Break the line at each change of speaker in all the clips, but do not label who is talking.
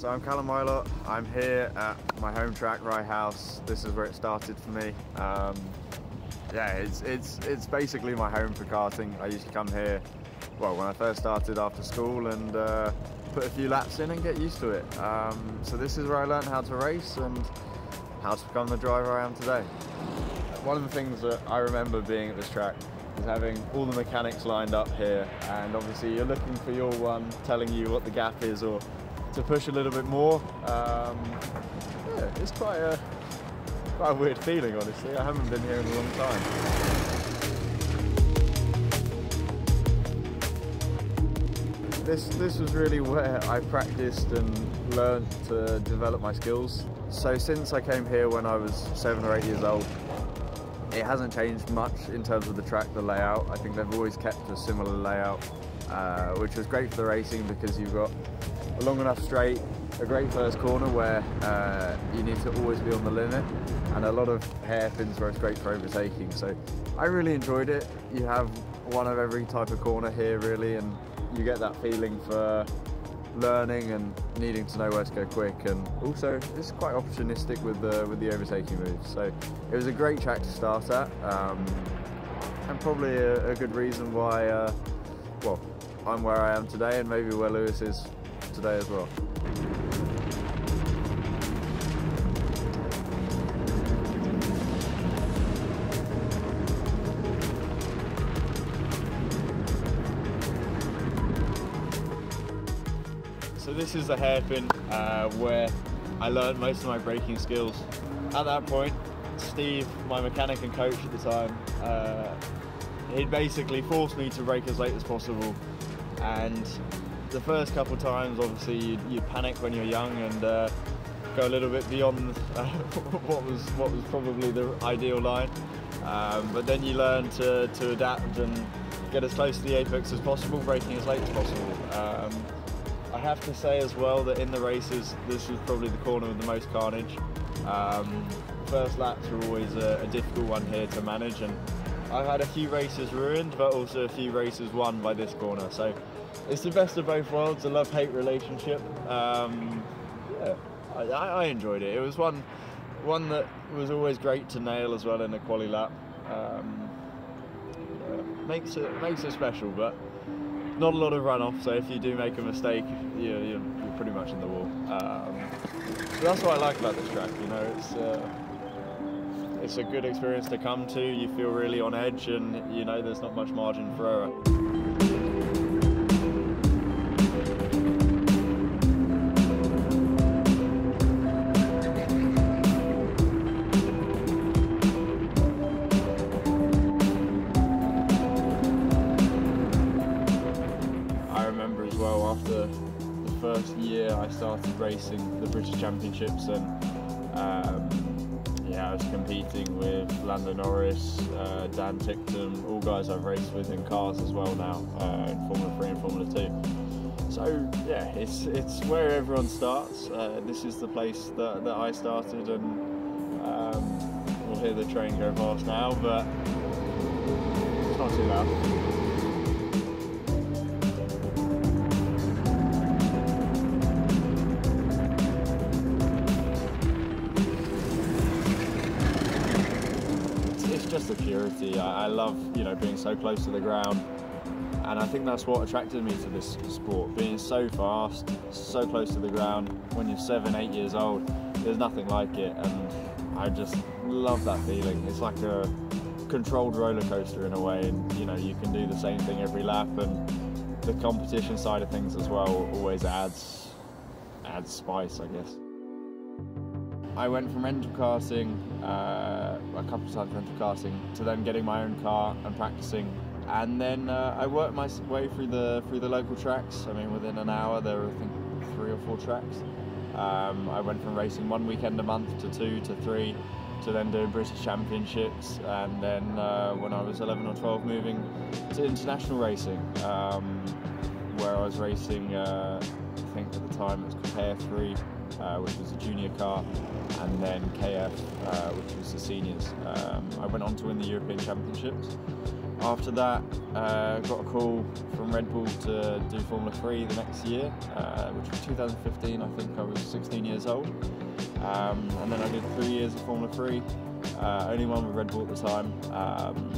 So I'm Callum Ilott. I'm here at my home track, Rye House. This is where it started for me. Um, yeah, it's, it's, it's basically my home for karting. I used to come here, well, when I first started after school and uh, put a few laps in and get used to it. Um, so this is where I learned how to race and how to become the driver I am today. One of the things that I remember being at this track is having all the mechanics lined up here and obviously you're looking for your one telling you what the gap is or to push a little bit more. Um, yeah, it's quite a, quite a weird feeling honestly. I haven't been here in a long time. This, this was really where I practiced and learned to develop my skills. So since I came here when I was seven or eight years old, it hasn't changed much in terms of the track, the layout. I think they've always kept a similar layout, uh, which was great for the racing because you've got a long enough straight, a great first corner where uh, you need to always be on the limit, and a lot of hairpins where it's great for overtaking. So I really enjoyed it. You have one of every type of corner here really, and you get that feeling for learning and needing to know where to go quick and also it's quite opportunistic with the with the overtaking moves so it was a great track to start at um, and probably a, a, good reason why uh, well I'm where I am today and maybe where Lewis is today as well. So this is the hairpin uh, where I learned most of my braking skills. At that point, Steve, my mechanic and coach at the time, uh, he basically forced me to brake as late as possible. And the first couple of times, obviously, you, you panic when you're young and uh, go a little bit beyond uh, what was what was probably the ideal line. Um, but then you learn to, to adapt and get as close to the apex as possible, braking as late as possible. Um, I have to say as well that in the races, this was probably the corner with the most carnage. Um, first laps are always a, a, difficult one here to manage, and I've had a few races ruined, but also a few races won by this corner. So it's the best of both worlds, a love-hate relationship. Um, yeah, I, I, enjoyed it. It was one, one that was always great to nail as well in a quali lap. Um, yeah, makes it makes it special, but not a lot of runoff. So if you do make a mistake, you, you're, you're pretty much in the wall. Um, so that's what I like about this track. You know, it's. Uh, it's a good experience to come to. You feel really on edge, and you know there's not much margin for error. Started racing the British Championships and um, yeah, I was competing with Lando Norris, uh, Dan Ticktum, all guys I've raced with in cars as well now uh, in Formula 3 and Formula 2. So yeah, it's it's where everyone starts. Uh, this is the place that, that I started and um, we'll hear the train go past now, but it's not too loud. The purity. I, I love, you know, being so close to the ground. And I think that's what attracted me to this sport being so fast so close to the ground. When you're seven eight years old there's nothing like it. And I just love that feeling. It's like a controlled roller coaster in a way. And you know you can do the same thing every lap. And the competition side of things as well always adds adds spice I guess I went from rental karting, uh, a couple of times rental karting, to then getting my own car and practicing. And then uh, I worked my way through the through the local tracks. I mean, within an hour there were I think three or four tracks. Um, I went from racing one weekend a month to two to three, to then doing British Championships, and then uh, when I was 11 or 12, moving to international racing, um, where I was racing. Uh, I think at the time it was Compare 3 uh, which was a junior car, and then KF, uh, which was the seniors. Um, I went on to win the European Championships, after that, uh, got a call from Red Bull to do Formula 3 the next year, uh, which was 2015. I think I was 16 years old. Um, and then I did three years of Formula 3, uh, only one with Red Bull at the time. Um,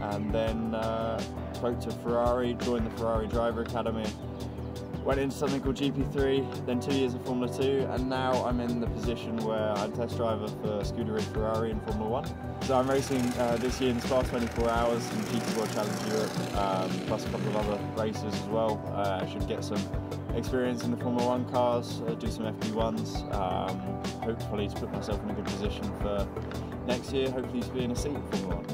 and then uh, spoke to Ferrari, joined the Ferrari Driver Academy, went into something called GP3, then two years of Formula 2, and now I'm in the position where I'm test driver for Scuderia Ferrari in Formula 1. So I'm racing uh, this year in Spa 24 Hours in GT World Challenge Europe, um, plus a couple of other races as well. Uh, I should get some experience in the Formula 1 cars, uh, do some FP1s, um, hopefully to put myself in a good position for next year, hopefully to be in a seat in Formula 1.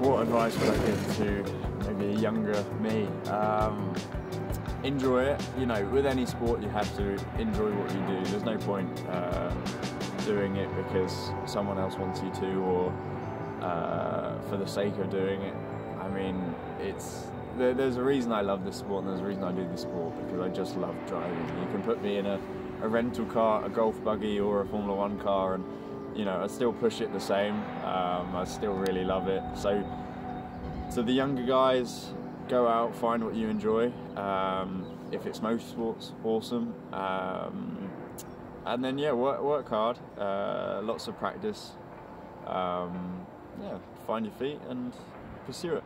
What advice would I give to maybe a younger me? Um, enjoy it. You know, with any sport, you have to enjoy what you do. There's no point uh, doing it because someone else wants you to, or uh, for the sake of doing it. I mean, it's there, there's a reason I love this sport, and there's a reason I do this sport because I just love driving. You can put me in a, a rental car, a golf buggy, or a Formula One car, and you know, I still push it the same. Um, I still really love it. So, to the younger guys, go out, find what you enjoy. Um, if it's motorsports, awesome. Um, and then yeah, work work hard. Uh, lots of practice. Um, yeah, find your feet and pursue it.